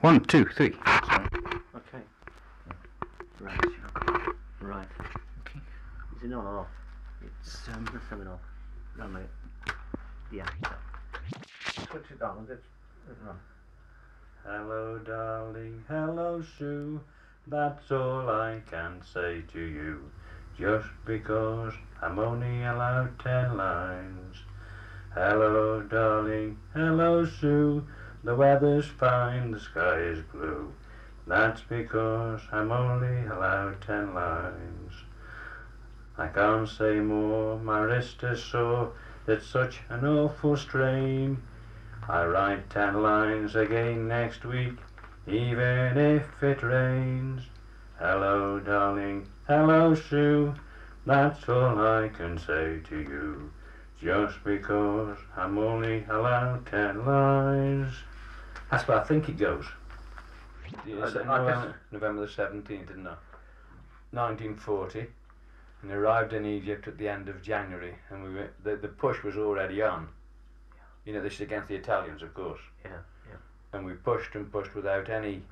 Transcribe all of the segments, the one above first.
One, two, three. Okay. Right. Right. Okay. Is it on or off? It's um. Let's have it off. No, mate. Yeah. Switch it on. It's, it's on. Hello, darling. Hello, Sue. That's all I can say to you. Just because I'm only allowed ten lines. Hello, darling. Hello, Sue. The weather's fine, the sky is blue. That's because I'm only allowed ten lines. I can't say more, my wrist is sore. It's such an awful strain. I write ten lines again next week, even if it rains. Hello, darling. Hello, Sue. That's all I can say to you. Just because I'm only allowed ten lines. That's where I think it goes. I- it's I November, November the 17th, didn't it? 1940. And arrived in Egypt at the end of January. And we were, the, the push was already on. You know, this is against the Italians, of course. Yeah. Yeah. And we pushed and pushed without any.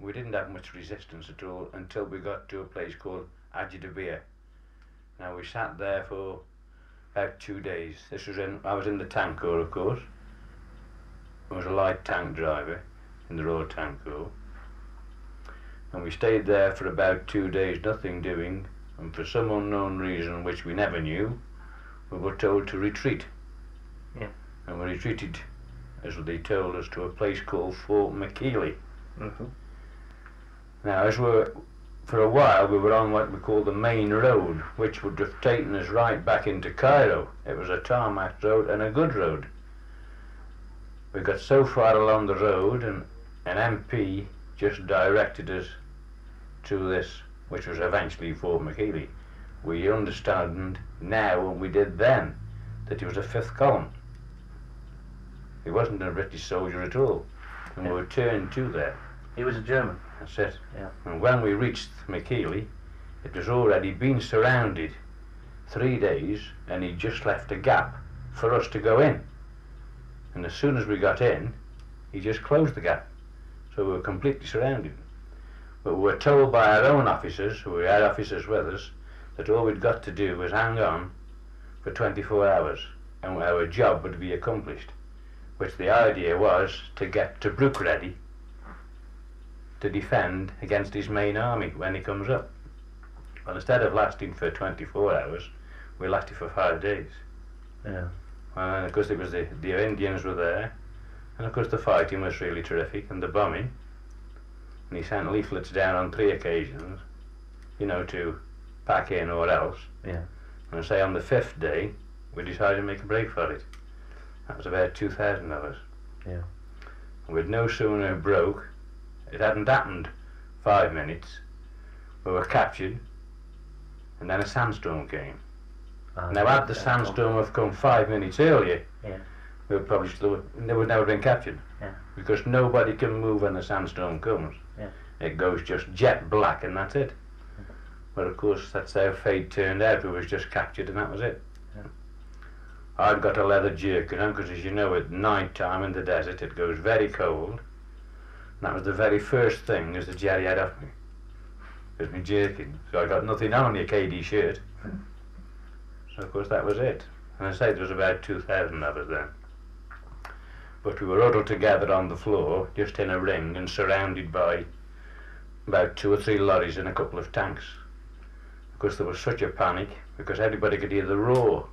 We didn't have much resistance at all until we got to a place called Agedabia. Now we sat there for about two days. This was in. I was in the tank corps, of course. I was a light tank driver in the Royal Tank Corps. And we stayed there for about two days, nothing doing. And for some unknown reason, which we never knew, we were told to retreat. Yeah. And we retreated, as they told us, to a place called Fort Mechili. Mm-hmm. Now, as we're, for a while, we were on what we call the main road, which would have taken us right back into Cairo. It was a tarmac road and a good road. We got so far along the road, and an MP just directed us to this, which was eventually Fort Mechili. We understand now, and we did then, that he was a fifth column. He wasn't a British soldier at all, and we were turned to there. He was a German. That's it. Yeah. And when we reached Mechili, it was already been surrounded three days, and he just left a gap for us to go in. And as soon as we got in, he just closed the gap. So we were completely surrounded. But we were told by our own officers, who were our officers with us, that all we'd got to do was hang on for 24 hours, and our job would be accomplished. Which the idea was to get Tobruk ready to defend against his main army when he comes up. Well, instead of lasting for 24 hours, we lasted for five days. Yeah. And of course, it was the, the Indians were there, and of course, the fighting was really terrific, and the bombing. And he sent leaflets down on three occasions, you know, to pack in or else. Yeah. And say on the fifth day, we decided to make a break for it. That was about 2,000 of us. Yeah. And we'd no sooner broke, it hadn't happened five minutes, we were captured, and then a sandstorm came. Now, had the sandstorm have come five minutes earlier, Yeah. we would probably still they would never been captured. Yeah. Because nobody can move when the sandstorm comes. Yeah. It goes just jet black and that's it. But of course, that's how fate turned out. We was just captured and that was it. I'd got a leather jerkin on because, as you know, at night time in the desert it goes very cold. And that was the very first thing as the Jerry had off me. Was my jerkin. So I got nothing on, only a KD shirt. So of course that was it. And I say there was about 2,000 of us then. But we were huddled together on the floor, just in a ring, and surrounded by about two or three lorries and a couple of tanks. Of course, there was such a panic because everybody could hear the roar,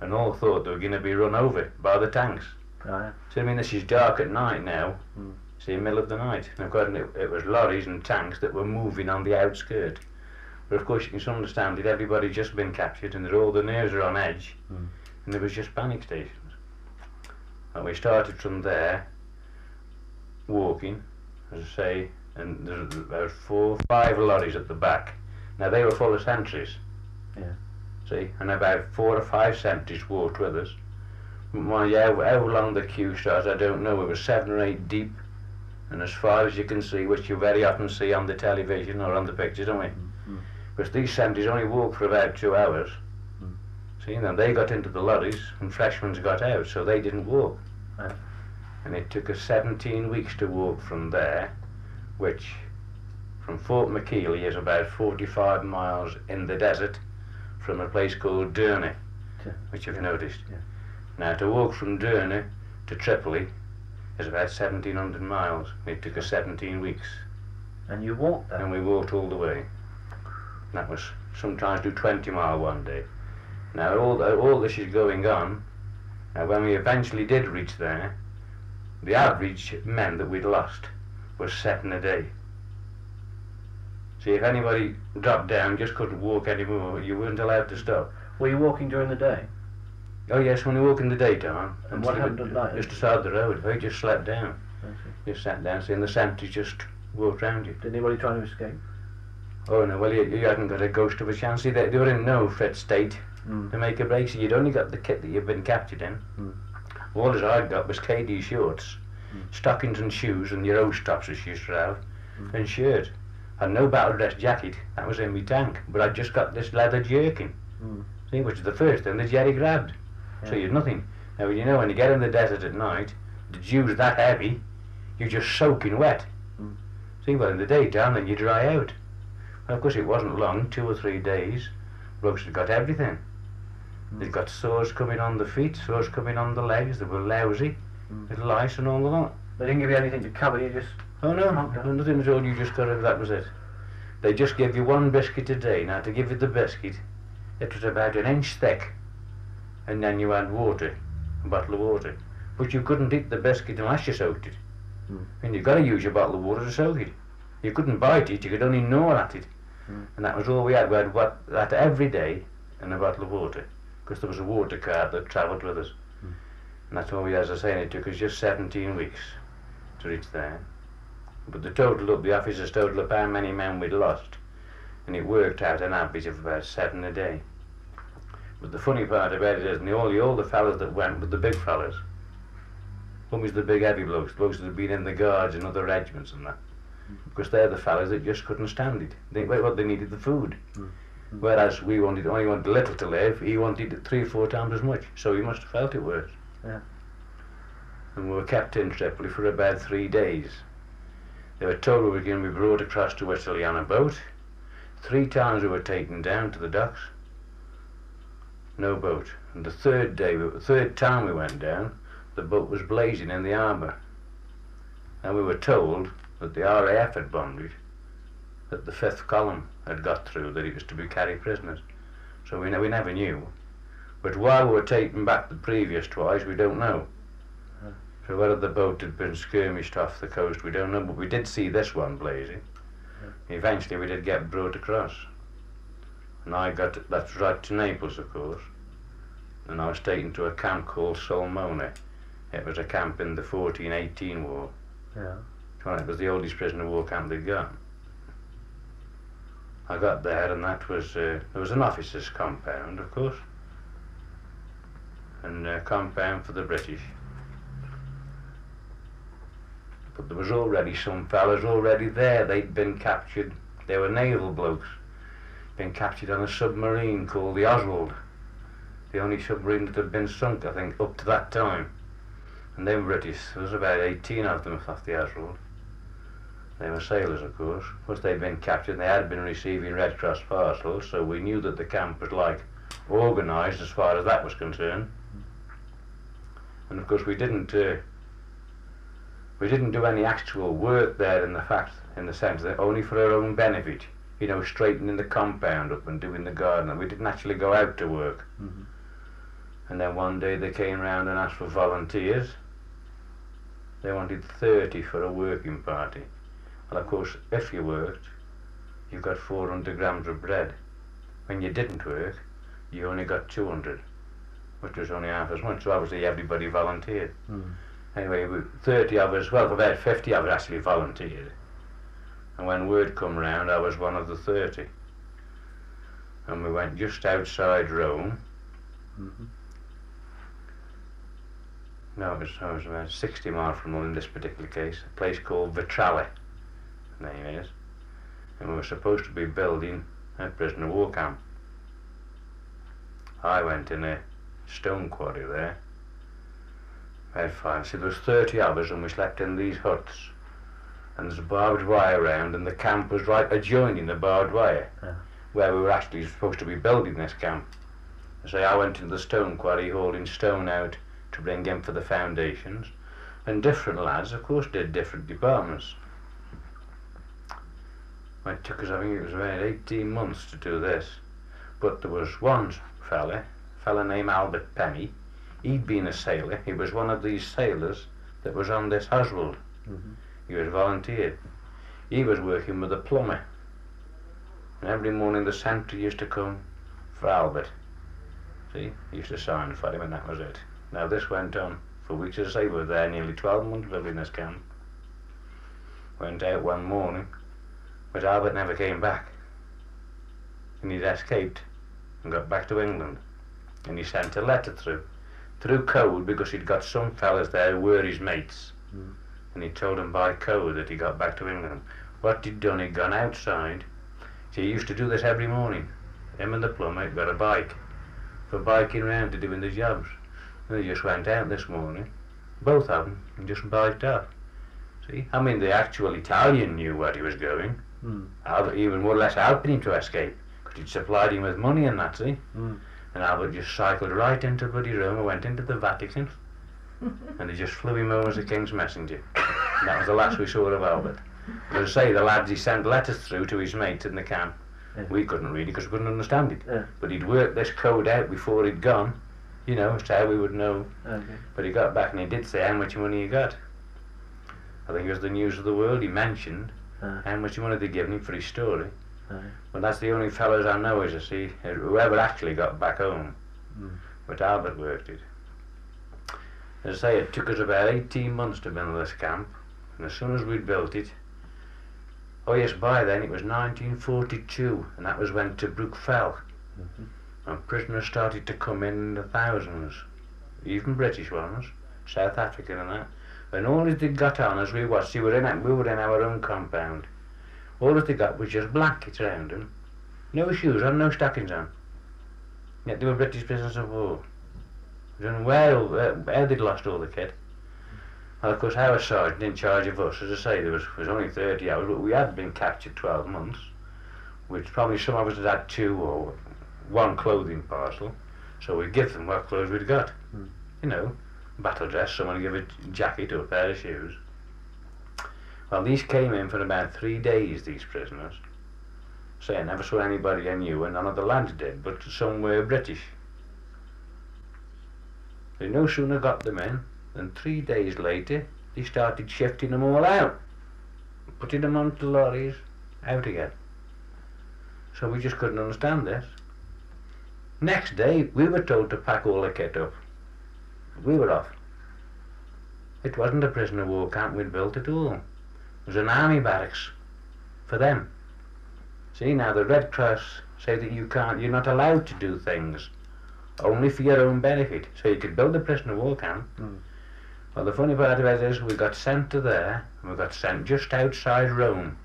and all thought they were going to be run over by the tanks. Right. So I mean, this is dark at night now. Mm. It's the middle of the night, and of course, it, it was lorries and tanks that were moving on the outskirt. But of course, you can understand that everybody just been captured, and all the nerves are on edge, Mm. and there was just panic stations. And we started from there, walking, as I say, and there about four, five lorries at the back. Now they were full of sentries. Yeah. See, and about four or five sentries walked with us. You, how, how long the queue started, I don't know. It was seven or eight deep, and as far as you can see, which you very often see on the television or on the pictures, don't we? Mm. Because these sentries only walked for about two hours. Mm. See, then they got into the lorries, and freshmen got out, so they didn't walk. Right. And it took us 17 weeks to walk from there which from Fort Mechili is about 45 miles in the desert from a place called Derna, Yeah. which you've noticed. Yeah. Now, to walk from Derna to Tripoli is about 1700 miles. It took us 17 weeks, And you walked that. and we walked all the way. That was sometimes do 20 mile one day. Now, all, all this is going on. Now, when we eventually did reach there, the average men that we'd lost was seven a day. See, if anybody dropped down, just couldn't walk anymore, you weren't allowed to stop. Were you walking during the day? Oh yes, when you walk in the daytime. And what happened at night? Just beside the road. We just slept down. Just sat down, seeing the sentries just walked round you. Did anybody try to escape? Oh no, well you, you hadn't got a ghost of a chance. See, they, they were in no fit state Mm. to make a break. So you'd only got the kit that you'd been captured in. Mm. All as I'd got was KD shorts, Mm. stockings and shoes, and your old tops as you used to have, Mm. and shirt. I'd no battle dress jacket. That was in my tank. But I'd just got this leather jerkin. Mm. See, which is the first thing that Jerry grabbed. So you'd nothing. Now, you know, when you get in the desert at night, the dew's that heavy, you're just soaking wet. Mm. See, well, in the daytime, then you dry out. Well, of course, it wasn't long, two or three days. Blokes had got everything. Mm. They'd got sores coming on the feet, sores coming on the legs, they were lousy, Mm. little lice and all of that. They didn't give you anything to cover you, just Oh no, no, nothing at all, you just got it, that was it. They just gave you one biscuit a day. Now, to give you the biscuit, it was about an inch thick, and then you had water, a bottle of water. But you couldn't eat the biscuit unless you soaked it. Mm. And you've got to use your bottle of water to soak it. You couldn't bite it, you could only gnaw at it. Mm. And that was all we had. We had what, that every day and a bottle of water, because there was a water cart that travelled with us. Mm. And that's all we had, as I say, and it took us just 17 weeks to reach there. But the total of the officers total of how many men we'd lost, and it worked out an average of about seven a day. But the funny part about it is, and all the, all the fellas that went with the big fellas, one was the big heavy blokes, blokes that had been in the guards and other regiments and that. Because they're the fellas that just couldn't stand it. They, well, they needed the food. Mm. Whereas we wanted only wanted little to live, he wanted three or four times as much. So he must have felt it worse. Yeah. And we were kept in Tripoli for about three days. They were told we were going to be brought across to Italy on a boat. Three times we were taken down to the docks. No boat. And the third day, the third time we went down, the boat was blazing in the harbour. And we were told that the RAF had bombed it, that the fifth column had got through, that it was to be carried prisoners. So we, we never knew. But why we were taken back the previous twice, we don't know. So whether the boat had been skirmished off the coast, we don't know. But we did see this one blazing. Eventually, we did get brought across. And I got, that's right to Naples, of course. And I was taken to a camp called Sulmona. It was a camp in the 1418 war. Yeah. It was the oldest prisoner of war camp they'd got. I got there, and that was uh, there was an officers' compound, of course, and a compound for the British. But there was already some fellas already there. They'd been captured. They were naval blokes, been captured on a submarine called the Oswald, the only submarine that had been sunk, I think, up to that time. And they were British. There was about 18 of them off the Oswald. They were sailors, of course. Of course, they'd been captured and they had been receiving Red Cross parcels, so we knew that the camp was like organised as far as that was concerned. And of course, we didn't uh, we didn't do any actual work there in the fact, in the sense that only for our own benefit. You know, straightening the compound up and doing the garden. We didn't actually go out to work. Mhm. And then one day they came round and asked for volunteers. They wanted 30 for a working party. Well, of course, if you worked, you got 400 grams of bread. When you didn't work, you only got 200, which was only half as much. So obviously everybody volunteered. Mm. Anyway, 30 of us, well, about 50 of us actually volunteered. And when word come round, I was one of the 30. And we went just outside Rome. Mhm. No, it was, it was about 60 miles from London in this particular case, a place called Vitrale, name is. And we were supposed to be building a prisoner of war camp. I went in a stone quarry there. Five. See, there was 30 of us and we slept in these huts. and there's a barbed wire around, and the camp was right adjoining the barbed wire, Yeah. where we were actually supposed to be building this camp. So I went into the stone quarry hauling stone out to bring in for the foundations, and different lads, of course, did different departments. It took us, I think it was about 18 months to do this. But there was one fella, fella named Albert Penny. He'd been a sailor. He was one of these sailors that was on this Oswald. Mhm. He was volunteered. He was working with a plumber. And every morning the sentry used to come for Albert. See, he used to sign for him and that was it. Now this went on for weeks. As I say, were there nearly 12 months building this camp. Went out one morning, but Albert never came back. And he'd escaped and got back to England. And he sent a letter through, through code because he'd got some fellas there who were his mates. Mm. And he told them by code that he got back to England. What he'd done, he'd gone outside. See, he used to do this every morning. Him and the plumber got a bike for biking round to doing the jobs. And they just went out this morning, both of them, and just biked off. See, I mean, the actual Italian knew where he was going. Mm. Albert even more or less helping him to escape, because he'd supplied him with money and that, see? Mm. And Albert just cycled right into bloody Rome and went into the Vatican, and they just flew him over as a king's messenger. And that was the last we saw of Albert. As I say, the lads he sent letters through to his mates in the camp. Yeah. We couldn't read it because we couldn't understand it. Yeah. But he'd worked this code out before he'd gone, you know, so how we would know. Okay. But he got back and he did say how much money he got. I think it was the news of the world. He mentioned Uh. how much money they'd given him for his story. Aye. But that's the only fellows I know, as I see, whoever actually got back home. Mm. But Albert worked it. As I say, it took us about 18 months to build this camp. And as soon as we'd built it, oh yes, by then it was 1942, and that was when Tobruk fell. Mhm. And prisoners started to come in in the thousands, even British ones, South African and that. And all that they got on as we was, see, we were in, we were in our own compound. All that they got was just blankets round them, no shoes on, no stockings on. Yet they were British prisoners of war. I don't know where, where, where they'd lost all the kit. And of course, our sergeant in charge of us, as I say, there was, was only 30 hours, but we had been captured 12 months, which probably some of us had had two or one clothing parcel, so we'd give them what clothes we'd got. Hmm. You know, battle dress, someone give a jacket or a pair of shoes. Well, these came in for about three days, these prisoners. Say, I never saw anybody I knew, and none of the lads did, but some were British. They no sooner got them in than three days later they started shifting them all out, putting them onto lorries, out again. So we just couldn't understand this. Next day, we were told to pack all the kit up. We were off. It wasn't a prisoner of war camp we'd built at all. It was an army barracks for them. See now, the Red Cross say that you can't, you're not allowed to do things only for your own benefit. So you could build a prisoner of war camp. Mm. Well, the funny part of it is we got sent to there, and we got sent just outside Rome.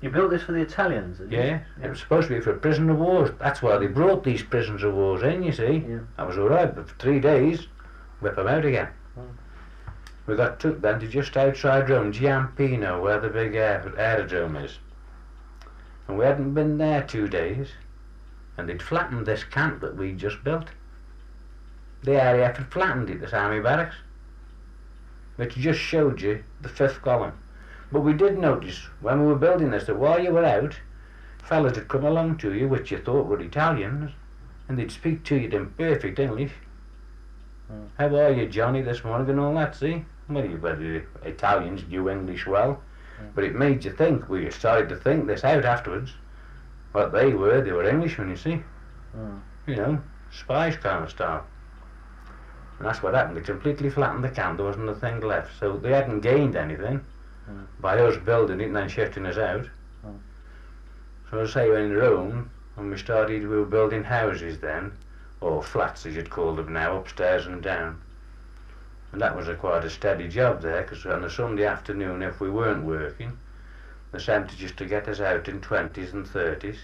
You built this for the Italians, did you? Yeah, it was supposed to be for prisoner of war. That's why they brought these prisoners of war in, you see. Yeah. That was all right, but for three days, whip them out again. Mm. We got took then to just outside Rome, Ciampino, where the big air, aerodrome is. And we hadn't been there two days, and they'd flattened this camp that we'd just built. The area had flattened it, this army barracks. Which just showed you the fifth column. But we did notice when we were building this that while you were out, fellas would come along to you, which you thought were Italians, and they'd speak to you in perfect English. Hmm. How are you, Johnny, this morning, and all that, see? Well, you, the Italians knew English well, Hmm. but it made you think, well, you started to think this out afterwards. What they were, they were Englishmen, you see. Mm. You know, spies kind of style. And that's what happened. They completely flattened the camp. There wasn't a thing left. So they hadn't gained anything Mm. by us building it and then shifting us out. Mm. So I say in Rome, when we started, we were building houses then, or flats as you'd call them now, upstairs and down. And that was a quite a steady job there, because on a Sunday afternoon, if we weren't working, they sent us just to get us out in 20s and 30s.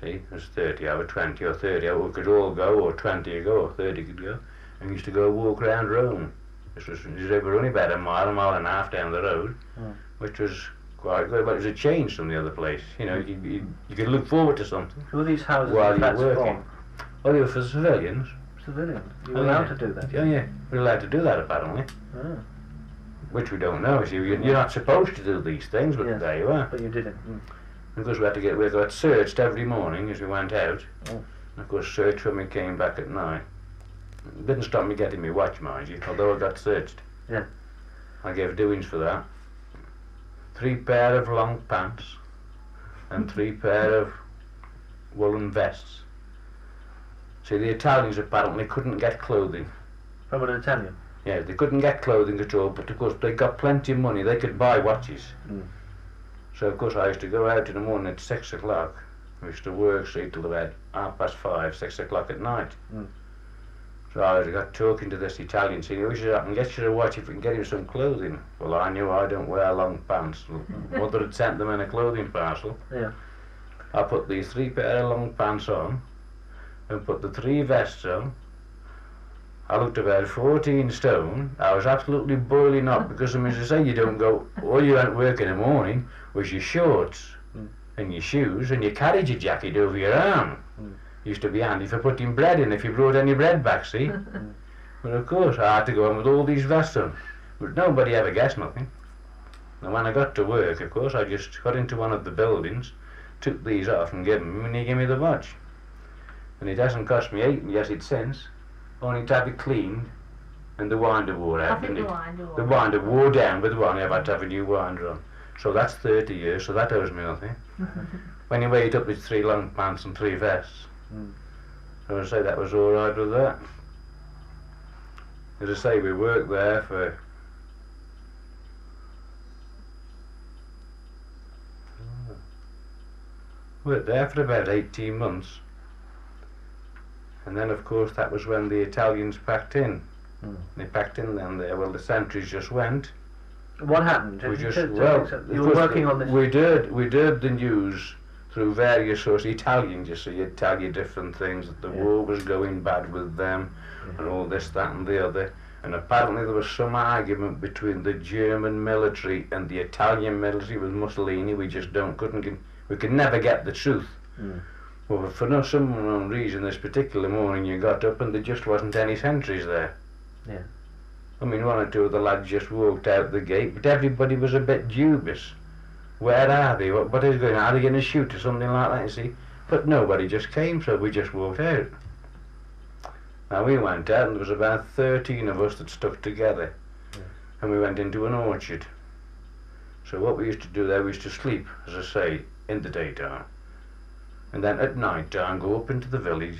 See, it was 30 hour, 20 or 30 hour, we could all go, or 20 could go, or 30 could go, and we used to go walk around Rome. This was, we were only about a mile, a mile and a half down the road, Mm. which was quite good, but it was a change from the other place. You know, you, you, you could look forward to something. Who are these houses While you're flats working. Oh, you were for civilians. Civilians. You were Oh, allowed yeah. to do that. Oh, yeah, we're allowed to do that apparently, Ah, which we don't know. You, you're you're not supposed to do these things, but Yes. there you are. but you did it. Mm. Of course, we had to get we got searched every morning as we went out. Oh. And of course, searched when we came back at night. It didn't stop me getting my watch, mind you, although I got searched. Yeah. I gave doings for that. Three pair of long pants and three pair of woolen vests. See, the Italians apparently couldn't get clothing. From an Italian. Yeah, they couldn't get clothing at all, but of course they got plenty of money. They could buy watches. Mm. So of course I used to go out in the morning at six o'clock. We used to work straight till about half past five, six o'clock at night. Mm. So I got talking to this Italian, saying, "We should I can get you a watch if we can get you some clothing." Well, I knew I don't wear long pants. Mother had sent them in a clothing parcel. Yeah. I put these three pair of long pants on, and put the three vests on. I looked about 14 stone. I was absolutely boiling up because, I mean, as I say, you don't go, all you went work in the morning was your shorts Mm. and your shoes and your carriage jacket over your arm. Mm. Used to be handy for putting bread in if you brought any bread back, see? but of course, I had to go on with all these vests on. But nobody ever guessed nothing. And when I got to work, of course, I just got into one of the buildings, took these off and gave him, and he gave me the watch. And it hasn't cost me eight yet it since, only to have it cleaned and the winder wore out. think didn't the it? winder The winder wore down with one, I've had to have a new winder on. So that's 30 years, so that owes me nothing. when you weigh it up, it's three long pants and three vests. Mm. So I say that was all right with that. As I say, we worked there for. Worked there for about 18 months. And then, of course, that was when the Italians packed in. Mm. They packed in then there. Well, the sentries just went. What happened? We just did- well, you were working on this. We did. We did the news through various sources. Italian, you see, it'd tell you different things that the Yeah. war was going bad with them, and all this, that, and the other. And apparently there was some argument between the German military and the Italian military with Mussolini. We just don't couldn't we could never get the truth. Mm. Well, for no some unknown reason, this particular morning you got up and there just wasn't any sentries there. Yeah. I mean, one or two of the lads just walked out the gate, but everybody was a bit dubious. Where are they? What, what is going on? Are they going to shoot or something like that, you see? But nobody just came, so we just walked out. Now we went out and there was about 13 of us that stuck together. Yeah. And we went into an orchard. So what we used to do there, we used to sleep, as I say, in the daytime. And then at night time go up into the village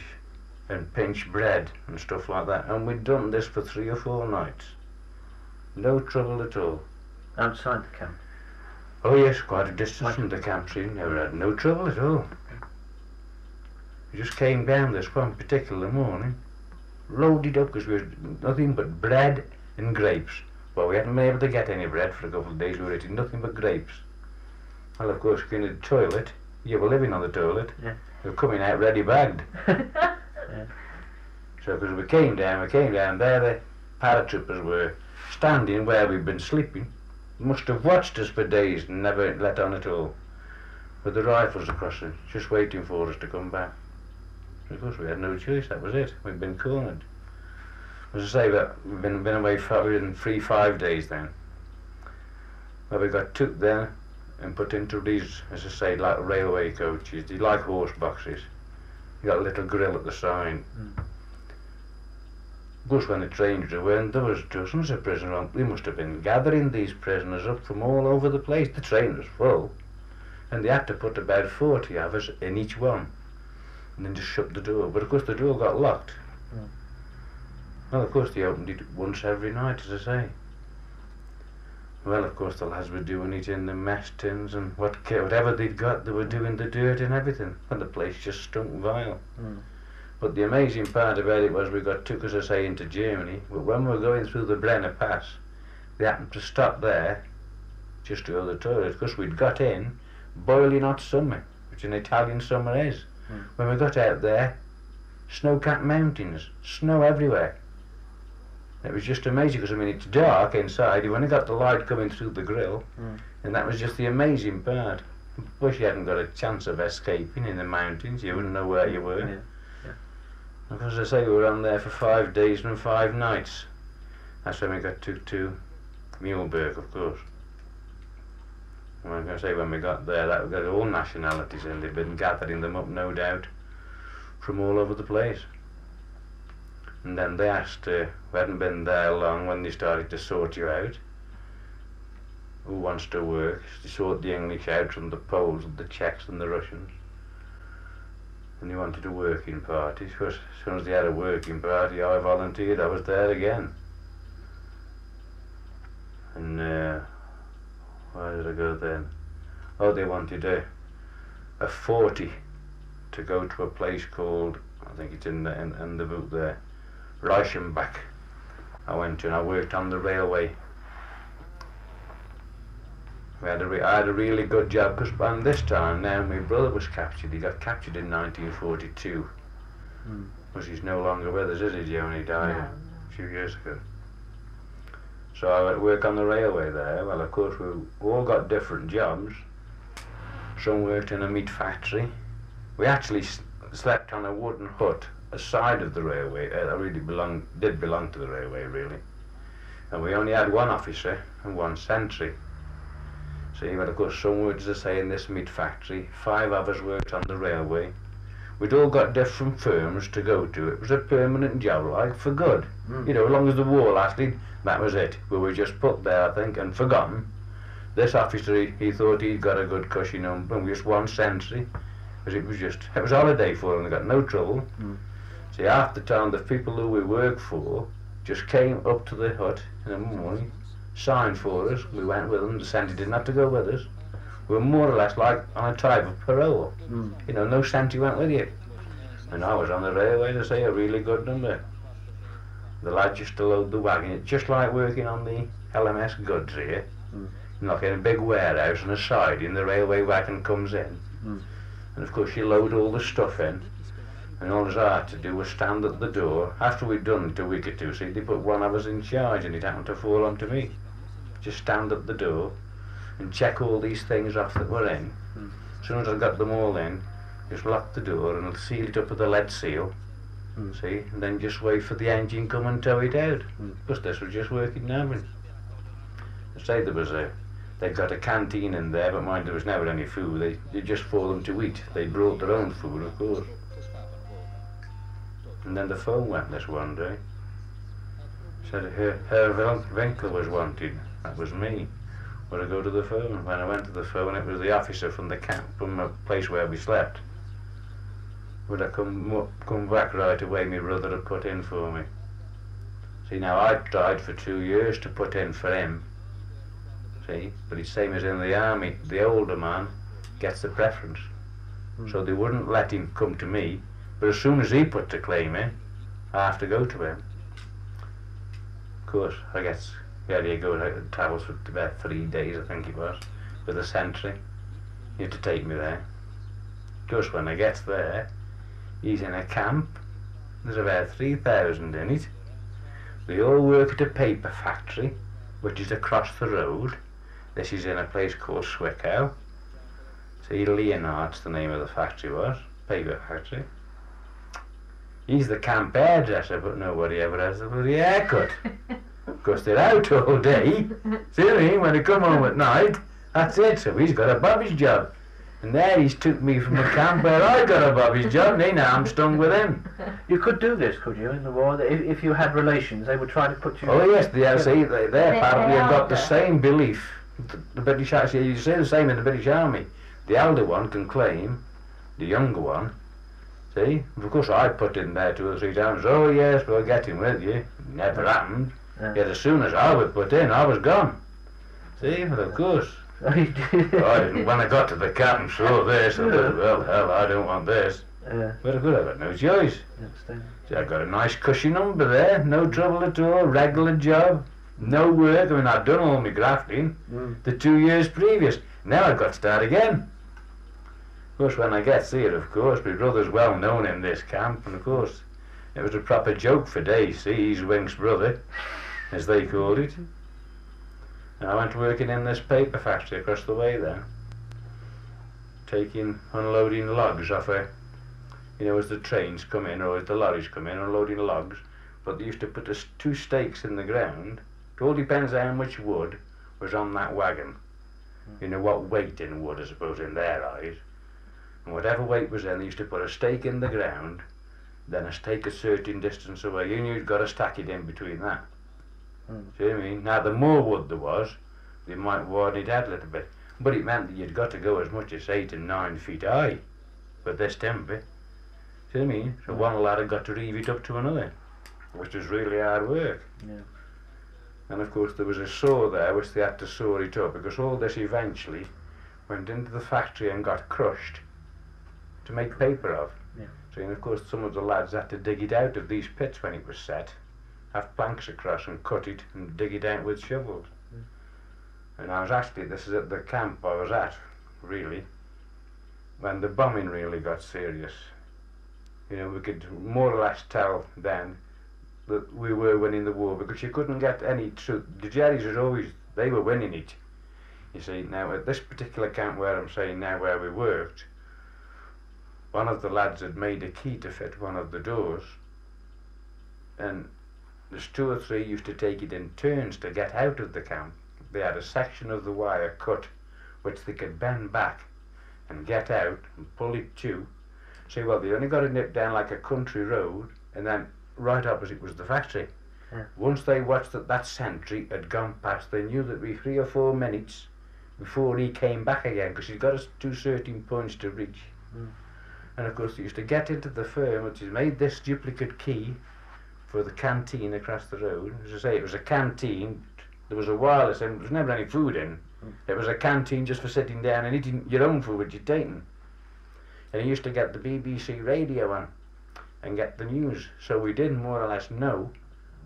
and pinch bread and stuff like that. And we'd done this for three or four nights. No trouble at all. Outside the camp. Oh yes, quite a distance Like- from the camp scene. Never had no trouble at all. We just came down this one particular morning, loaded up because we had nothing but bread and grapes. Well, we hadn't been able to get any bread for a couple of days. We were eating nothing but grapes. Well, of course, going to the toilet. You were living on the toilet. Yeah. We were coming out ready bagged. So, because we came down, we came down there, the paratroopers were standing where we'd been sleeping. Must have watched us for days and never let on at all. With the rifles across it, just waiting for us to come back. Of course, we had no choice, that was it. We'd been cornered. As I say, that we've been, been away for three, five days then. Well, we got took there and put into these, as I say, like railway coaches. They like horse boxes. You got a little grill at the side. Of course, when the trains went, there was dozens of prisoners. on- They must have been gathering these prisoners up from all over the place. The train was full, and they had to put about forty of us in each one, and then just shut the door. But of course, the door got locked. Mm. Well, of course, they opened it once every night, as I say. Well, of course, the lads were doing it in the mess tins and what whatever they'd got, they were doing the dirt and everything, and the place just stunk vile. Mm. But the amazing part about it was we got took, as I say, into Germany. But when we were going through the Brenner Pass, they happened to stop there just to go to the toilet because we'd got in boiling hot summer, which an Italian summer is. Mm. When we got out there, snow-capped mountains, snow everywhere. It was just amazing because I mean it's dark inside. You've only got the light coming through the grill. Mm. And that was just the amazing part. Wish you hadn't got a chance of escaping in the mountains. You wouldn't know where you were. Yeah, yeah. As I say, we were on there for five days and five nights. That's when we got to, to Mühlberg, of course. And I'm going to say when we got there, that we got all nationalities in. they've been gathering them up, no doubt, from all over the place. And then they asked, uh, we hadn't been there long when they started to sort you out. Who wants to work? They sort the English out from the Poles and the Czechs and the Russians. And they wanted a working party. So as soon as they had a working party, I volunteered. I was there again. And uh, where did I go then? Oh, they wanted a, a 40 to go to a place called, I think it's in the, in, in the book there, Reichenbach. I went to and I worked on the railway. We had a re- I had a really good job because by this time now my brother was captured. He got captured in 1942. Hmm. Because he's no longer with us, is he? He only died No, a few years ago. So I went to work on the railway there. Well, of course, we all got different jobs. Some worked in a meat factory. We actually s- slept on a wooden hut aside of the railway. Uh, that really belonged, did belong to the railway, really. And we only had one officer and one sentry. See, well, of course, some as I say, in this meat factory. Five of us worked on the railway. We'd all got different firms to go to. It was a permanent job, like, for good. Mm. You know, as long as the war lasted, that was it. We were just put there, I think, and forgotten. This officer, he, he thought he'd got a good cushy number, and we just one sentry. Because it was just, it was holiday for them, they got no trouble. Mm. See, half the time, the people who we worked for just came up to the hut in the morning, signed for us, we went with them, the sentry didn't have to go with us. We were more or less like on a type of parole. Mm. You know, no sentry went with you. And I was on the railway to say a really good number. The lad used to load the wagon. It's just like working on the LMS goods here. Mm. Like in a big warehouse on a side, and the railway wagon comes in. Mm. And of course you load all the stuff in. And all as I had to do was stand at the door. After we'd done it a week or two, see, they put one of us in charge and it happened to fall onto me. Just stand at the door and check all these things off that were in. Mm. As soon as I got them all in, just lock the door and seal it up with a lead seal. Mm. See, and then just wait for the engine come and tow it out. Mm. This was just working now. And I say there was a, they got a canteen in there, but mind there was never any food. They, they just for them to eat. They brought their own food, of course. And then the phone went this one day. Said her, her Win- Winkler was wanted. That was me. Would I go to the phone? When I went to the phone, it was the officer from the camp, from the place where we slept. Would I come come back right away? My brother had put in for me. See, now I tried for two years to put in for him. See, but it's same as in the army. The older man gets the preference. Mm. So they wouldn't let him come to me. But as soon as he put the claim in, I have to go to him. Of course, I guess yeah, you go it travels for about three days, I think it was, with a sentry. He had to take me there. Of course, when I get there, he's in a camp. There's about 3,000 in it. They all work at a paper factory, which is across the road. This is in a place called Zwickau. See, Leonard's the name of the factory was, paper factory. He's the camp hairdresser, but nobody ever has a bloody haircut. Because they're out all day. See what I mean? When they come home at night, that's it. So he's got a bobby's job. And there he's took me from the camp where I got a bobby's job, and now I'm stung with him. You could do this, could you, in the war? If, if you had relations, they would try to put you. Oh yes, the LC, they, they They- apparently they have got the same belief. The, the British actually, you say the same in the British Army. The elder one can claim, the younger one. See, of course I put in there two or three times. Oh yes, we'll get him with you. Never happened. Yeah. Yet as soon as I was put in, I was gone. See, well of course. Oh. I didn't, when I got to the camp and saw this, I thought, well, hell, I don't want this. Yeah, But of course, I've got no choice. I. See, I got a nice cushy number there, no trouble at all, regular job, no work. I mean, I'd done all my grafting Mm. the two years previous. Now I've got to start again. Course, when I gets here, of course, my brother's well known in this camp, and of course, it was a proper joke for. See, he's Wink's brother, as they called it. And I went working in this paper factory across the way there, taking, unloading logs off a, you know, as the trains come in or as the lorries come in, unloading logs. But they used to put us two stakes in the ground. It all depends how much wood was on that wagon. You know, what weight in wood, I suppose, in their eyes. And whatever weight was in, they used to put a stake in the ground, then a stake a certain distance away. You knew you'd got to stack it in between that. Mm. See what I mean? Now, the more wood there was, they might widen it out a little bit. But it meant that you'd got to go as much as eight and nine feet high with this timber. See what I mean? So Mm. one lad had got to reeve it up to another, which was really hard work. Yeah. And of course, there was a saw there which they had to saw it up because all this eventually went into the factory and got crushed to make paper of. Yeah. So, and of course, some of the lads had to dig it out of these pits when it was set, have planks across and cut it and dig it out with shovels. Mm. And I was actually, this is at the camp I was at, really, when the bombing really got serious. You know, we could more or less tell then that we were winning the war because you couldn't get any truth. The Jerry's was always, they were winning it. You see, now at this particular camp where I'm saying now where we worked, one of the lads had made a key to fit one of the doors, and there's two or three used to take it in turns to get out of the camp. They had a section of the wire cut which they could bend back and get out and pull it to. See, well, they only got to nip down like a country road, and then right opposite was the factory. Yeah. Once they watched that that sentry had gone past, they knew that be three or four minutes before he came back again, because he's got us two certain points to reach. Mm. And of course, they used to get into the firm, which has made this duplicate key for the canteen across the road. As I say, it was a canteen. There was a wireless, and there was never any food in. It was a canteen just for sitting down and eating your own food, which you'd taken. And you used to get the BBC radio on and get the news, so we did more or less know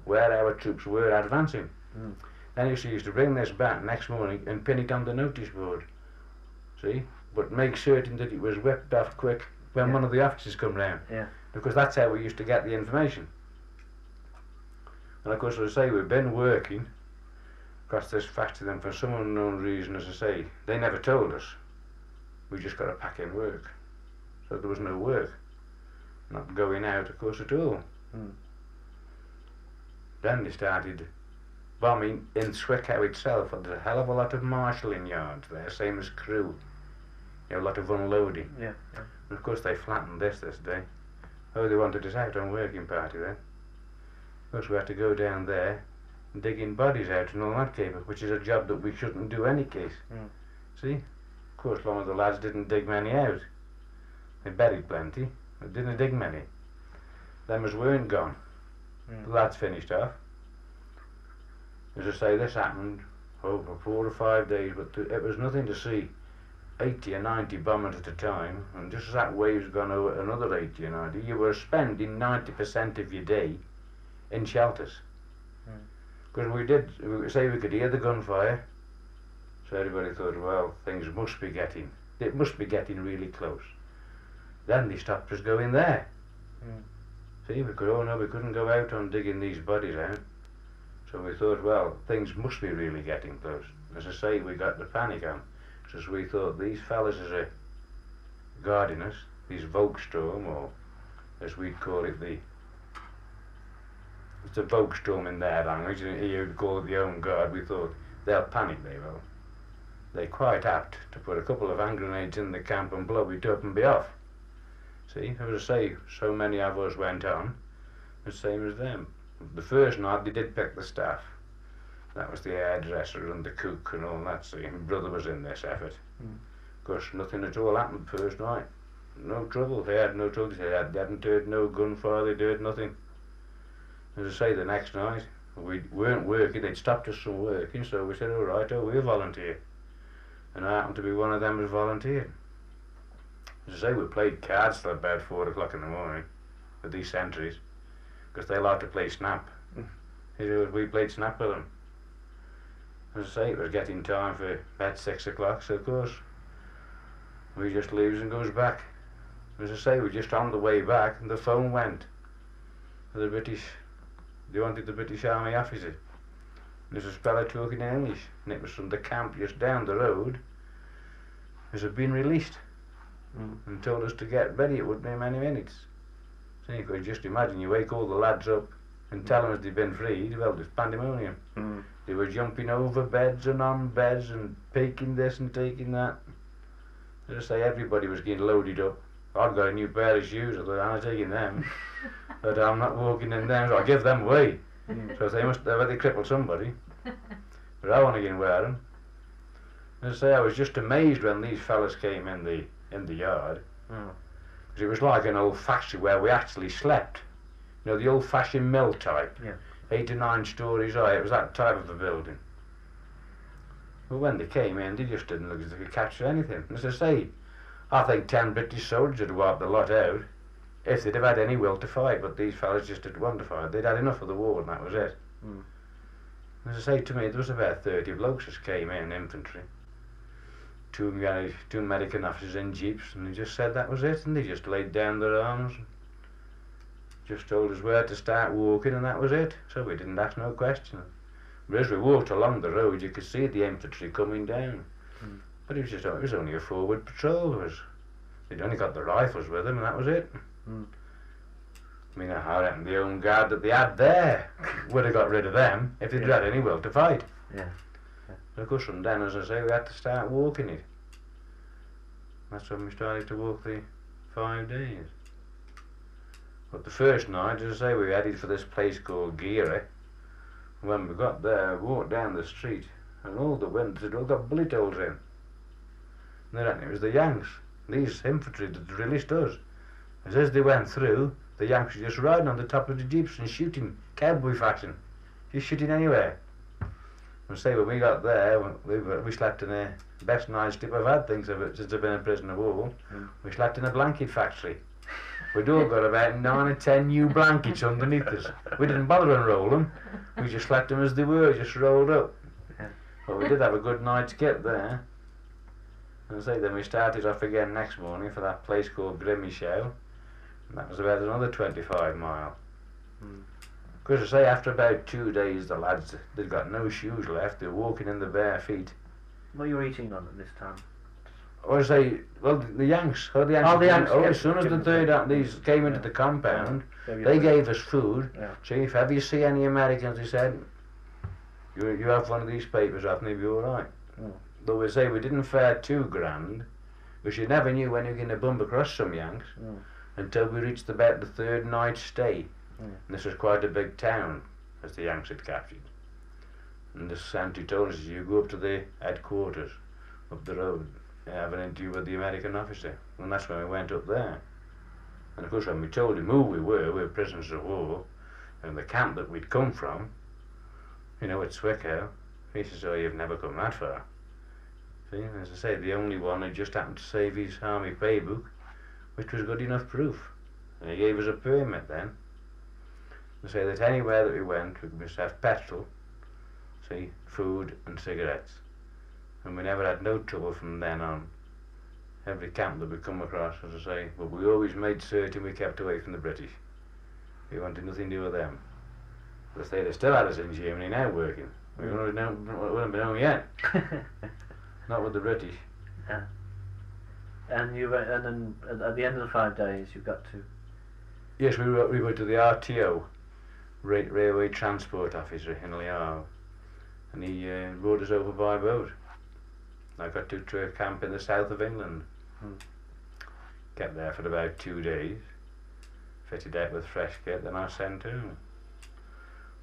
where our troops were advancing. Mm. Then you used to bring this back next morning and pin it on the notice board. See? But make certain that it was whipped off quick when Yeah. one of the officers come round. Yeah. Because that's how we used to get the information. And of course, as I say, we've been working across this factory then for some unknown reason, as I say, they never told us. We just got to pack in work. So there was no work. Not going out, of course, at all. Mm. Then they started bombing in Zwickau itself. There's a hell of a lot of marshalling yards there, same as Crewe. You know, a lot of unloading. Yeah. Yeah. And of course, they flattened this this day. Oh, they wanted us out on working party then. Of course, we had to go down there and dig in bodies out and all that caper, which is a job that we shouldn't do any case. Mm. See? Of course, one of the lads didn't dig many out. They buried plenty, but didn't dig many. Them as weren't gone. Mm. The lads finished off. As I say, this happened over four or five days, but it was nothing to see 80 or 90 bombers at a time, and just as that wave's gone over another 80 or 90, you were spending 90% of your day in shelters. Mm. Because we did, we say we could hear the gunfire, so everybody thought, well, things must be getting, it must be getting really close. Then they stopped us going there. Mm. See, we could, oh no, we couldn't go out on digging these bodies out. So we thought, well, things must be really getting close. As I say, we got the panic on. So we thought these fellas as are guarding us, these Volkssturm, or as we'd call it, the it's a Volkssturm in their language, and you'd call it the own Guard. We thought they'll panic, they will. They're quite apt to put a couple of hand grenades in the camp and blow it up and be off. See, as I say, so many of us went on, the same as them. The first night they did pick the staff. That was the hairdresser and the cook and all that. My brother was in this effort. Mm. Of course, nothing at all happened first night. No trouble. They had no trouble. They, had, they hadn't heard no gunfire. They heard nothing. As I say, the next night we weren't working. They'd stopped us from working, so we said, "All right, oh, we'll volunteer." And I happened to be one of them who volunteered. As I say, we played cards till about four o'clock in the morning with these sentries, because they like to play snap. Mm. We played snap with them. As I say, it was getting time for about six o'clock, so of course we just leaves and goes back. As I say, we're just on the way back, and the phone went. The British, they wanted the British Army officer. There's a fella talking in English, and it was from the camp just down the road. As had been released Mm. and told us to get ready. It wouldn't be many minutes. So you could just imagine you wake all the lads up and tell them as they've been freed. Well, there's pandemonium. Mm. They were jumping over beds and on beds and taking this and taking that. As I say, everybody was getting loaded up. I've got a new pair of shoes, although I'm not taking them. but I'm not walking in them, so I give them away. Mm. So they must have already crippled somebody. But I want to get and wear them. As I say, I was just amazed when these fellas came in the in the yard. Mm. 'Cause it was like an old factory where we actually slept. You know, the old fashioned mill type. Yeah. Eight or nine stories high. It was that type of a building. But when they came in, they just didn't look as if they could capture anything. As I say, I think ten British soldiers would have wiped the lot out if they'd have had any will to fight, but these fellas just didn't want to fight. They'd had enough of the war and that was it. Mm. As I say, to me, there was about 30 blokes that came in, infantry. Two, guys, two American officers in jeeps, and they just said that was it, and they just laid down their arms. Just told us where to start walking, and that was it. So we didn't ask no questions. But as we walked along the road, you could see the infantry coming down. Mm. But it was just it was only a forward patrol. It was, they'd only got the rifles with them, and that was it. Mm. I mean, I reckon the own guard that they had there would have got rid of them if they'd Yeah. had any will to fight. Yeah. But of course, from then, as I say, we had to start walking it. That's when we started to walk the five days. But the first night, as I say, we headed for this place called Gera. When we got there, we walked down the street, and all the windows had all got bullet holes in. And they it was the Yanks, these infantry that released us. As as they went through, the Yanks were just riding on the top of the jeeps and shooting, cowboy fashion, just shooting anywhere. And say when we got there, we, we, we slept in the best night's sleep I've had things of it since I've been a prisoner of war. Mm. We slept in a blanket factory. We'd all got about nine or ten new blankets underneath us. We didn't bother unroll them. We just slept them as they were, just rolled up. Yeah. But we did have a good night's get there. And say then we started off again next morning for that place called Crimmitschau. And that was about another 25 mile. Mm. Because I say after about two days the lads they'd got no shoes left, they were walking in the bare feet. What you were eating on at this time? Or say, well, the, Yanks, the Yanks, Oh, the Yanks, oh, as soon as the third out these came into the compound, they gave us food. See, if you seen any Americans, they said, you, you have one of these papers off and you'll be alright. Mm. Though we say we didn't fare too grand, because you never knew when you were going to bump across some Yanks until we reached about the third night stay. And this was quite a big town, as the Yanks had captured. And the Santy told us, you go up to the headquarters, up the road, have an interview with the American officer. And that's when we went up there. And of course, when we told him who we were, we were prisoners of war, and the camp that we'd come from, you know, at Zwickau, he says, oh, you've never come that far. See, as I say, the only one who just happened to save his army paybook, which was good enough proof. And he gave us a permit then to say that anywhere that we went, we must have petrol, see, food and cigarettes. And we never had no trouble from then on. Every camp that we come across, as I say, but we always made certain we kept away from the British. We wanted nothing to do with them. As say they still had us in Germany now working. We wouldn't have known- we wouldn't have been home yet, not with the British. and you went, and then at, the end of the five days, you got to. Yes, we were, we were to the RTO, Ra- Railway Transport Officer in Havre, and he uh, rode us over by boat. I got to, to a camp in the south of England. Kept there for about two days, fitted out with fresh kit, then I was sent home.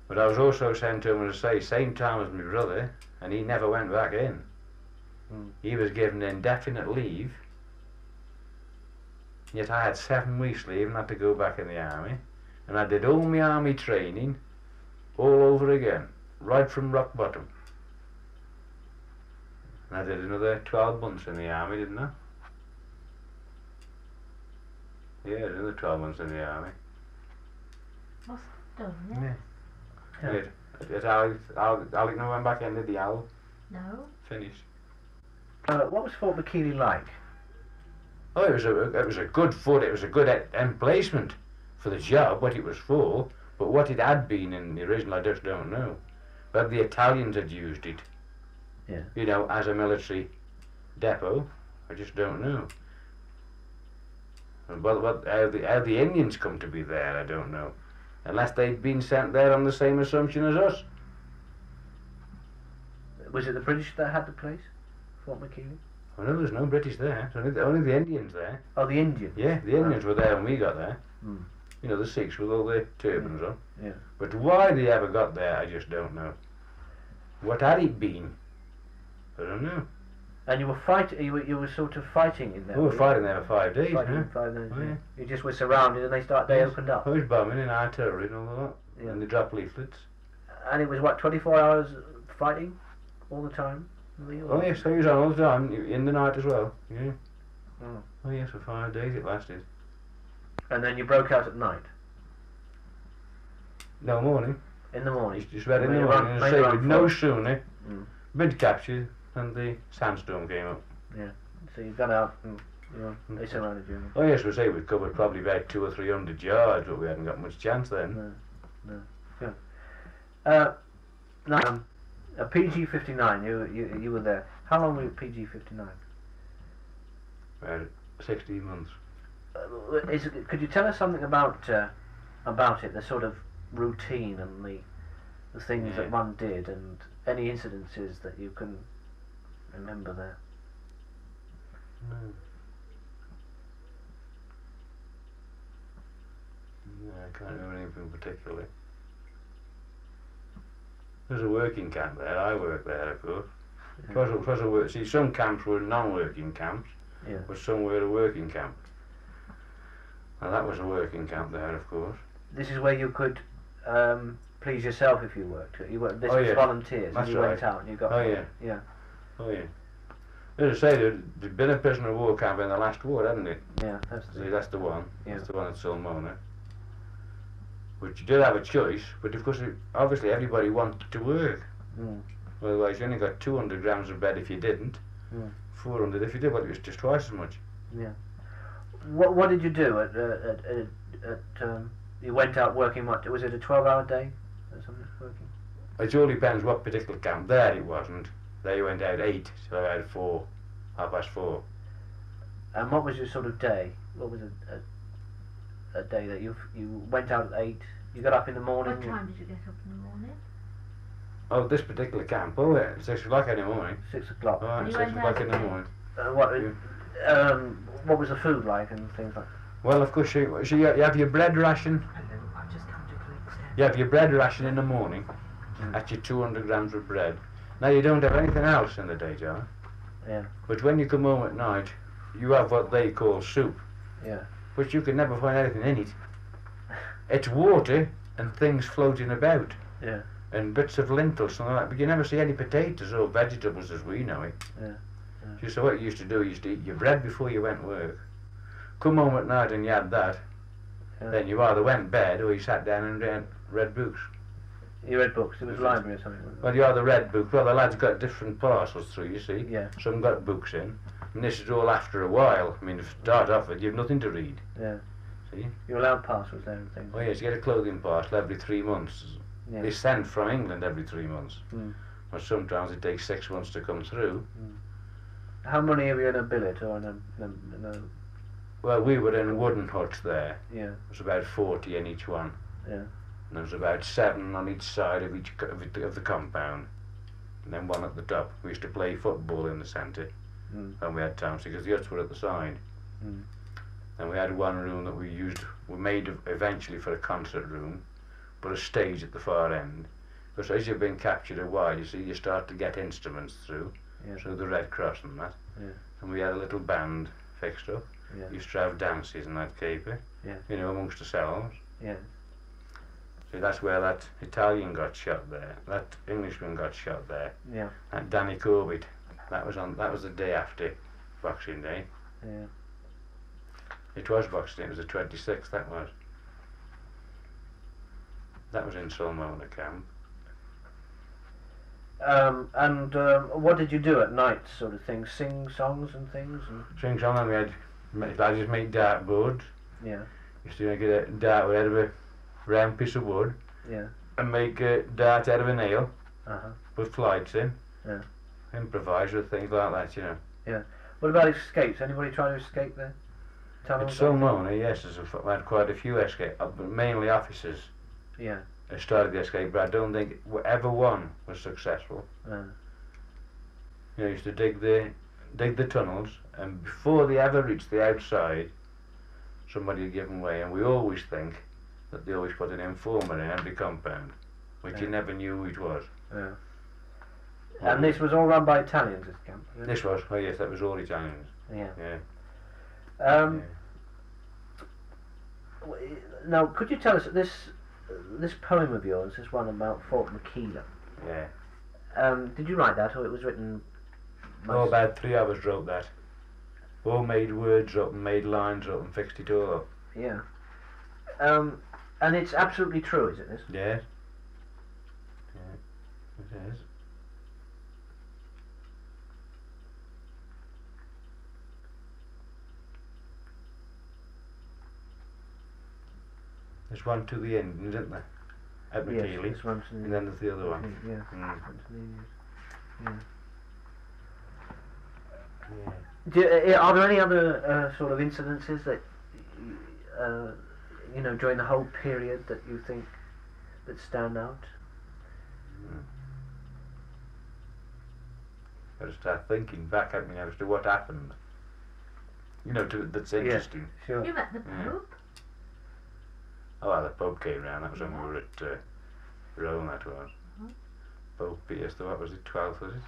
But I was also sent home, as I say, same time as my brother, and he never went back in. Hmm. He was given indefinite leave, yet I had seven weeks leave and had to go back in the army. And I did all my army training all over again, right from rock bottom. And I did another 12 months in the army, didn't I? Yeah, another 12 months in the army. What's Done, yeah? Yeah. Did. Did Alec, Alec, Alec never went back in, did he? Al No? finished. Uh, what was Fort Mechili like? Oh, it was a it was a good foot. It was a good e- emplacement for the job, what it was for. But what it had been in the original, I just don't know. But the Italians had used it, Yeah. you know, as a military depot, I just don't know. And what, how, the, how the Indians come to be there, I don't know. Unless they'd been sent there on the same assumption as us. Was it the British that had the place, Fort Mechili? I know there's no British there. Only the, only the Indians there. Oh, the Indians. Yeah, the Indians were there when we got there. Hmm. You know, the Sikhs with all their turbans on. Yeah. But why they ever got there, I just don't know. What had it been? I don't know. And you were fighting. You were, you were sort of fighting in there. We were fighting there for five days, Fighting in five days, Oh, yeah. yeah. You just were surrounded, and they start. They opened up, I was bombing and artillery and all that. Yeah. And they dropped leaflets. and it was what twenty four hours fighting, all the time. Oh yes, I was on all the time, in the night as well. Yeah. Mm. Oh yes, for five days it lasted. And then you broke out at night, No morning. in the morning. Just, just read in the run- morning and say we'd no sooner Mm. been captured than the sandstorm came up. Yeah, so you got out, and you know, they surrounded you. Oh yes, we say we covered probably about two or three hundred yards, but we hadn't got much chance then. No, no, good. Uh, now, um, a PG fifty nine. You you you were there. How long were you PG fifty nine? About sixteen months. Uh, is could you tell us something about uh, about it, the sort of routine and the the things Yeah. that one did, and any incidences that you can remember that. No. No, I can't remember anything particularly. There's a working camp there. I worked there, of course. Yeah. Plus, a- plus a work. See, some camps were non-working camps, Yeah. but some were a working camp. And that was a working camp there, of course. This is where you could um, please yourself if you worked. You worked. This Oh, was yeah. volunteers, That's and you went out and you got. Oh yeah. Yeah. Oh yeah. As I say, there- there'd been a prisoner of war camp in the last war, hadn't it? Yeah, that's See, the, that's the one. Yeah. That's the one at Sulmona. Which you did have a choice, but of course, it, obviously, everybody wanted to work. mm, Otherwise, you only got 200 grams of bread if you didn't. Yeah. 400 if you did, but it was just twice as much. Yeah. What What did you do at uh, at, at, at um, you went out working much? Was it a twelve hour day or something working? It all depends what particular camp. There it wasn't. There you went out 8, so I had 4, half past 4. And what was your sort of day? What was a a, a day that you you went out at eight? You got up in the morning. What time did you get up in the morning? Oh, this particular camp, oh yeah, 6 o'clock in the morning. Six o'clock. Oh, You 6 o'clock in the morning. Uh, what? Um, what was the food like and things like? Well, of course, you, so you you have your bread ration I've just come to collect You have your bread ration in the morning. Mm. That's your 200 grams of bread. Now you don't have anything else in the day, John. Yeah. But when you come home at night, you have what they call soup. Yeah. But you can never find anything in it. It's water and things floating about. Yeah. And bits of lentils and all that. But you never see any potatoes or vegetables as we know it. Yeah, yeah. So what you used to do, you used to eat your bread before you went to work. Come home at night and you had that. Yeah. Then you either went bed or you sat down and read, read books. You read books. It was a library or something. Well, you either read books. Well, the lads got different parcels through, you see. Yeah. Some got books in. And this is all after a while. I mean, if you start off with, you've nothing to read. Yeah. See? You're allowed parcels there and things. Oh, yes, you get a clothing parcel every three months. Yeah. They send from England every three months. Mm. But sometimes it takes six months to come through. How many of you in a billet or in a, in a, in a Well, we were in wooden huts there. yeah, There was about 40 in each one. Yeah. And there was about seven on each side of each of, the compound. And then one at the top. We used to play football in the centre. Mm. And we had time because the huts were at the side. Mm. And we had one room that we used, we made eventually for a concert room, but a stage at the far end. Because as you've been captured a while, you see, you start to get instruments through, Yeah. through the Red Cross and that. Yeah. And we had a little band fixed up. Yeah. Used to have dances and that caper, Yeah. you know, amongst ourselves. Yeah. See, that's where that Italian got shot there. That Englishman got shot there. Yeah. That Danny Corbett. That was on. That was the day after Boxing Day. Yeah. It was Boxing Day. It was the twenty sixth. That was. That was in Sulmona camp. Um, and um, what did you do at night, sort of thing? Sing songs and things, and Sing song and we had. I just made dart boards. yeah, Used to make a dart out of a round piece of wood yeah, and make a dart out of a nail. Uh-huh. Put flights in. Yeah. Improvise with things like that, you know. Yeah. What about escapes? Anybody trying to escape there? It's so known, yes, there's a, had quite a few escape, uh, but mainly officers Yeah. that started the escape, but I don't think ever one was successful. Uh, You know, used to dig the dig the tunnels, and before they ever reached the outside, somebody had given way, and we always think that they always put an informer in every compound, which you never knew who it was. yeah. And this was all run by Italians, this camp. it? This was, oh yes, that was all Italians. Yeah. Yeah. Um, w- Now, could you tell us this this poem of yours, this one about Fort Mechili? yeah. Um, did you write that, or it was written? Oh, about three hours wrote that. All made words up and made lines up and fixed it all up. Yeah. Um, and it's absolutely true, is it? This? Yes. Yeah. It is. There's one to the end, isn't there? At Yes, Mechili. this one's And then there's the other one. Yeah. Mm. Yeah. Yeah. Do, uh, are there any other uh, sort of incidences that, uh, you know, during the whole period that you think that stand out? I just start thinking back at me now as to what happened. You know, to, that's interesting. Sure. You met the Yeah. Pope? Oh, well, the Pope came round. That was when we were at uh, Rome. That was. Mhm. Pope Pius, the what was it? Twelfth was it?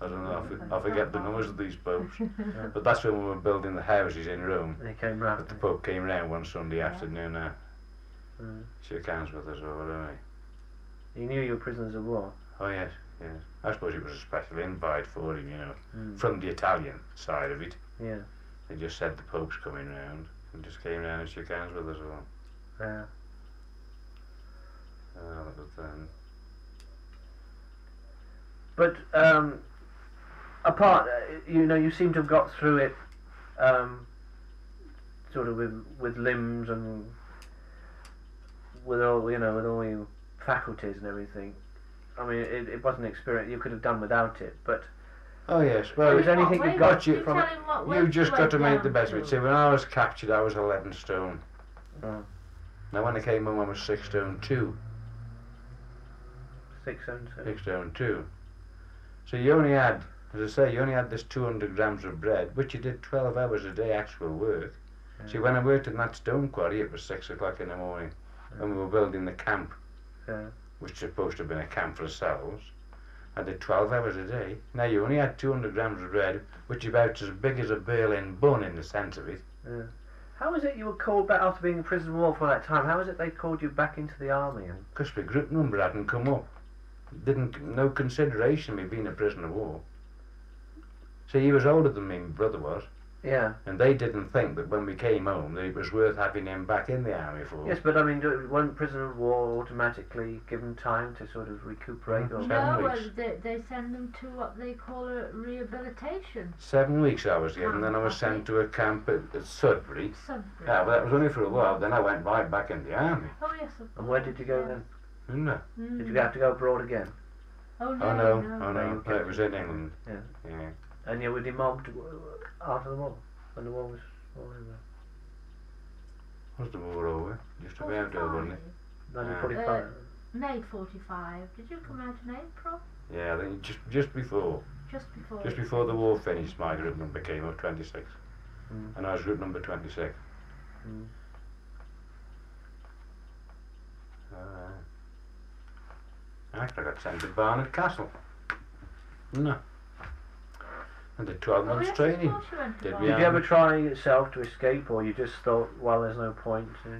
I don't, know. I, for, I forget the numbers of these popes. yeah. But that's when we were building the houses in Rome. They came round. But the Pope came round one Sunday Yeah. afternoon. Uh, Mm. shook hands with us or whatever. He knew you were prisoners of war. Oh yes, yes. I suppose it was a special invite for him, you know, Mm. from the Italian side of it. Yeah. They just said the Pope's coming round and just came round and shook hands with us all. Yeah. Uh, that was then. But um, apart, uh, you know, you seem to have got through it, um, sort of with with limbs and with all you know, with all your faculties and everything. I mean, it, it wasn't an experience you could have done without it. But Oh yes, Well, well, is anything you got you from it? what you went just got to make the best of it. See, when I was captured, I was 11 stone. Oh. Now, when I came home, I was 6 stone 2. six and seven. 6 stone 2. So you only had, as I say, you only had this 200 grams of bread, which you did 12 hours a day actual work. See, when I worked in that stone quarry, it was 6 o'clock in the morning. and we were building the camp, Yeah. which was supposed to have been a camp for ourselves, I did 12 hours a day. Now, you only had 200 grams of bread, which is about as big as a Berlin bun in the sense of it. Yeah. How was it you were called back after being in prison war for that time? How was it they called you back into the army? And Because my group number hadn't come up. Didn't no consideration of me being a prisoner of war. See, he was older than me, my brother was, yeah. and they didn't think that when we came home that it was worth having him back in the army for. Yes, but I mean, do- weren't prisoner of war automatically given time to sort of recuperate? Mhm. Or Seven No, well, weeks. they, they send them to what they call a rehabilitation. Seven weeks I was given, then I was sent to a camp at, at Sudbury. Sudbury. Yeah, but that was only for a while. Then I went right back in the army. Oh yes, of And where did you go yeah. then? Didn't I? Did you Mm. have to go abroad again? Oh no, Oh no, no. oh No, no, you no, it was in England. Yeah. Yeah. And you were demobbed uh, after the war, when the war was all over. Was the war over? Just about over, wasn't it? 1945. May 45. Did you come out in April? Yeah, I think just just before. Just before. Just before the war finished, my group number came up 26. Mm. And I was group number 26. Mm. Uh, actually, I got sent to Barnard Castle. No. And did 12 Oh, months yes, of training. course you went to Did we Did you ever try yourself to escape, or you just thought, well, there's no point to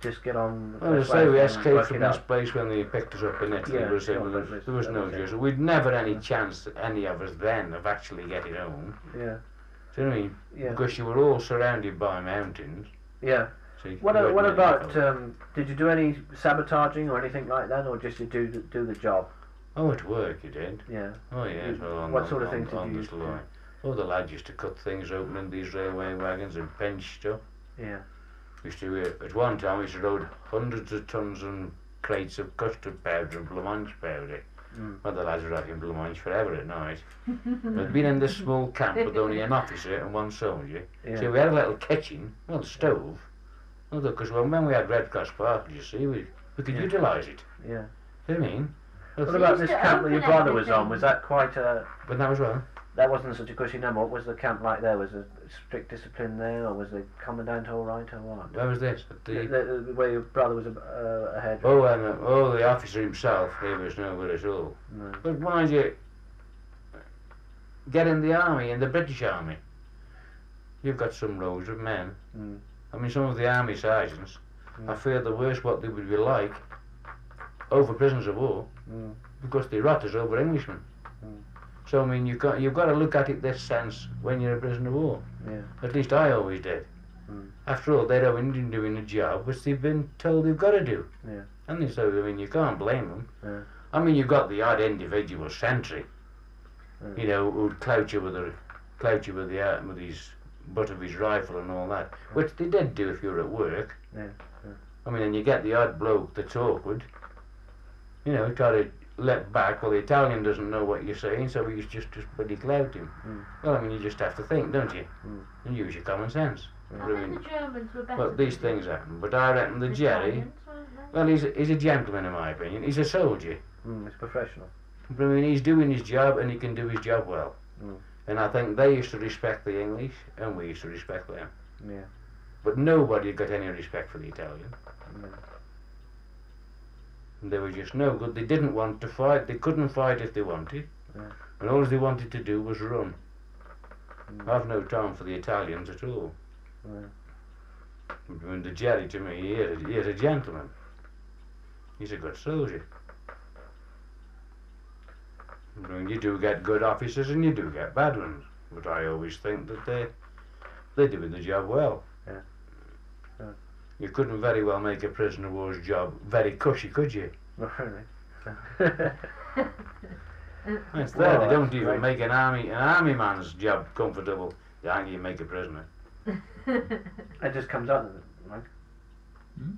just get on? Well, as I say, we escaped from it this place when they picked us up in Italy. Yeah, was, sure, there, was, that was- there was no was use. We'd never any Yeah. chance, any of us then, of actually getting home. Yeah, Do you know what I mean? yeah, Because you were all surrounded by mountains. yeah. What, a- what about? Um, did you do any sabotaging or anything like that, or just you do the, do the job? Oh, at work you did. Yeah. Oh, yeah. You- on, what on- sort of on- things did on you use line. Oh, the lads used to cut things open in these railway wagons and pinch stuff. Yeah. We Used to, uh, at one time, we used to load hundreds of tons and crates of custard powder and blancmange powder. Mm. Well, the lads were having blancmange forever at night. We'd been in this small camp with only an officer and one soldier. Yeah. So we had a little kitchen, well, stove. Well, because when, when we had Red Cross Park, you see, we, we could Yeah. utilise it. yeah. You I mean? What about this camp that your brother was on? Was that quite a? But that was well. That wasn't such a cushy number. What was the camp like there? Was there strict discipline there, or was the commandant all right, or what? Where was this? At The, the, the, the, where your brother was a, uh, ahead. oh, um, oh, the officer himself, he was no good at all. No. But mind you, get in the army, in the British army, you've got some rows of men. Mm. I mean, some of the army sergeants, I Mm. fear the worst what they would be like over prisoners of war Mm. because they rot us over Englishmen. Mm. So I mean, you've got you've got to look at it this sense when you're a prisoner of war. Yeah. At least I always did. Mm. After all, they're only doing a job which they've been told they've got to do. Yeah. And they- so I mean, you can't blame them. Yeah. I mean, you've got the odd individual sentry, you know, who'd clout you with a clout you with the uh, with his butt of his rifle and all that, which they did do if you were at work. Yeah, yeah. I mean, and you get the odd bloke that's awkward, you know, try to let back. Well, the Italian doesn't know what you're saying, so he's just just bloody clout him. Mm. Well, I mean, you just have to think, don't you? Mm. And use your common sense. I I mean, think the Germans were better. Well, these than things happen, but I reckon the Jerry. Italians. Well, he's a, he's a gentleman in my opinion. He's a soldier. Mm. It's professional. But I mean, he's doing his job and he can do his job well. Mm. And I think they used to respect the English and we used to respect them. Yeah. But nobody got any respect for the Italian. Yeah. And they were just no good. They didn't want to fight. They couldn't fight if they wanted. Yeah. And all they wanted to do was run. Mm. I've no time for the Italians at all. Yeah. I mean, the Jerry to me, he is, he is a gentleman. He's a good soldier. I mean, you do get good officers and you do get bad ones, but I always think that they they're doing the job well. Yeah. Yeah. You couldn't very well make a prisoner of war's job very cushy, could you? Not really. It's there. Well, they don't even great. make an army an army man's job comfortable. They ain't you make a prisoner. it just comes out of it, Mike. Hmm?